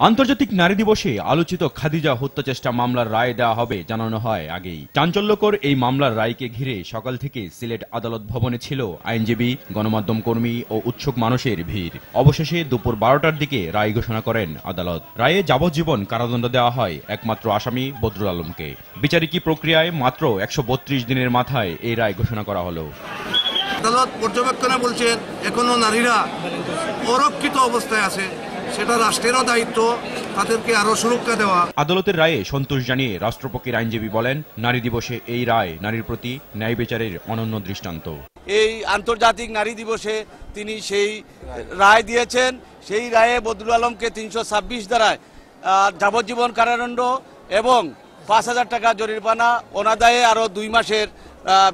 আন্তর্জাতিক নারী দিবসে আলোচিত খাদিজা হত্যা চেষ্টা মামলার রায় দেওয়া হবে জানানো হয় আগেই। চাঞ্চল্যকর এই মামলার রায়কে ঘিরে সকাল থেকে সিলেট আদালত ভবনে ছিল আইনজীবী, গণমাধ্যম কর্মী ও উৎসুক মানুষের ভিড়। অবশেষে দুপুর বারোটার দিকে রায় ঘোষণা করেন আদালত। রায়ে যাবজ্জীবন কারাদণ্ড দেওয়া হয় একমাত্র আসামি বদরুল আলমকে। বিচারিকী প্রক্রিয়ায় মাত্র একশো বত্রিশ দিনের মাথায় এই রায় ঘোষণা করা হলো। আদালত পর্যবেক্ষণে বলছেন, এখনও নারীরা অরক্ষিত অবস্থায় আছে। সেটা রাষ্ট্রেরও দায়িত্ব তাদেরকে আরও সুরক্ষা দেওয়া। আদালতের রায়ে সন্তোষ জানিয়ে রাষ্ট্রপক্ষের আইনজীবী বলেন নারী দিবসে এই রায় নারীর প্রতি ন্যায় বিচারের অনন্য দৃষ্টান্ত। এই আন্তর্জাতিক নারী দিবসে তিনি সেই রায় দিয়েছেন। সেই রায়ে বদরুল আলমকে তিনশো ছাব্বিশ দ্বারায় যাবজ্জীবন কারাদণ্ড এবং পাঁচ হাজার টাকা জরিমানা। অনাদায়ে আরও দুই মাসের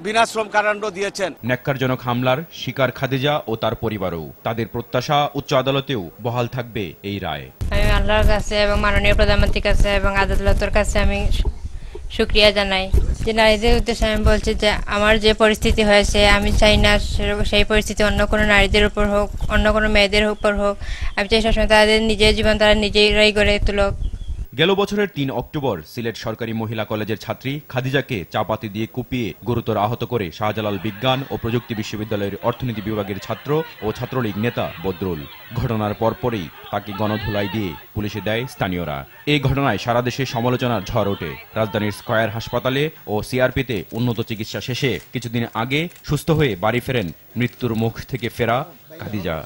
বিনাশ্রম কারাদণ্ড দিয়েছেন। ন্যাক্কারজনক হামলার শিকার খাদিজা ও তার পরিবারও। তাদের প্রত্যাশা উচ্চ আদালতেও বহাল থাকবে এই রায়। আমি আল্লাহর কাছে এবং মাননীয় প্রধানমন্ত্রীর কাছে এবং আদালতের কাছে আমি শুক্রিয়া জানাই। যে নারীদের উদ্দেশ্যে আমি বলছি যে আমার যে পরিস্থিতি হয়েছে আমি চাই না সেই পরিস্থিতি অন্য কোনো নারীদের উপর হোক অন্য কোনো মেয়েদের উপর হোক। আমি চাই সবসময় তাদের নিজের জীবন তারা নিজেরাই গড়ে তুলক। গেল বছরের তিন অক্টোবর সিলেট সরকারি মহিলা কলেজের ছাত্রী খাদিজাকে চাপাতি দিয়ে কুপিয়ে গুরুতর আহত করে শাহজালাল বিজ্ঞান ও প্রযুক্তি বিশ্ববিদ্যালয়ের অর্থনীতি বিভাগের ছাত্র ও ছাত্রলীগ নেতা বদরুল। ঘটনার পরপরই তাকে গণধুলাই দিয়ে পুলিশে দেয় স্থানীয়রা। এই ঘটনায় সারা দেশে সমালোচনার ঝড় ওঠে। রাজধানীর স্কয়ার হাসপাতালে ও সিআরপিতে উন্নত চিকিৎসা শেষে কিছুদিন আগে সুস্থ হয়ে বাড়ি ফেরেন মৃত্যুর মুখ থেকে ফেরা খাদিজা।